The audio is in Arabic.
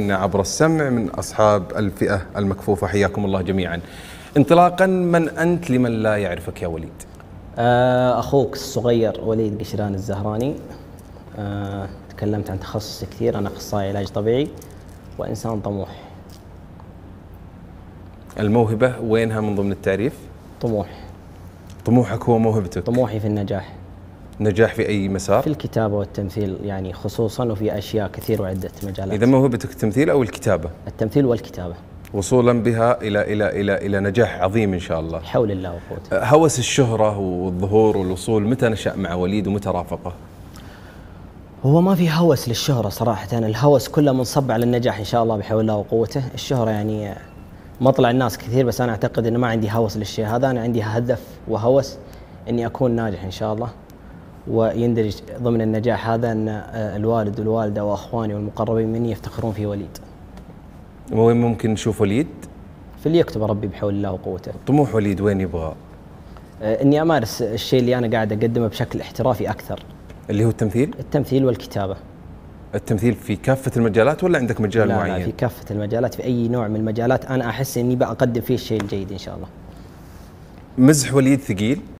عبر السمع من أصحاب الفئة المكفوفة حياكم الله جميعا. انطلاقا من أنت لمن لا يعرفك يا وليد؟ آه، أخوك الصغير وليد قشران الزهراني. أه تكلمت عن تخصصي كثير أنا أخصائي علاج طبيعي وإنسان طموح. الموهبة وينها من ضمن التعريف؟ طموح. طموحك هو موهبتك. طموحي في النجاح. نجاح في أي مسار؟ في الكتابة والتمثيل يعني خصوصا وفي أشياء كثير وعدة مجالات. إذا موهبتك التمثيل أو الكتابة؟ التمثيل والكتابة. وصولا بها إلى إلى إلى إلى نجاح عظيم إن شاء الله. بحول الله وقوته. هوس الشهرة والظهور والوصول متى نشأ مع وليد ومتى رافقه؟ هو ما في هوس للشهرة صراحة. الهوس كله منصب على النجاح إن شاء الله بحول الله وقوته. الشهرة يعني مطلع الناس كثير بس أنا أعتقد أنه ما عندي هوس للشيء هذا. أنا عندي هدف وهوس أني أكون ناجح إن شاء الله. ويندرج ضمن النجاح هذا أن الوالد والوالدة وأخواني والمقربين مني يفتخرون في وليد وين ممكن نشوف وليد؟ في اللي يكتب ربي بحول الله وقوته طموح وليد وين يبغى؟ آه، إني أمارس الشيء اللي أنا قاعد أقدمه بشكل احترافي أكثر اللي هو التمثيل؟ التمثيل والكتابة التمثيل في كافة المجالات ولا عندك مجال لا معين؟ لا في كافة المجالات في أي نوع من المجالات أنا أحس إني بقدم فيه الشيء الجيد إن شاء الله مزح وليد ثقيل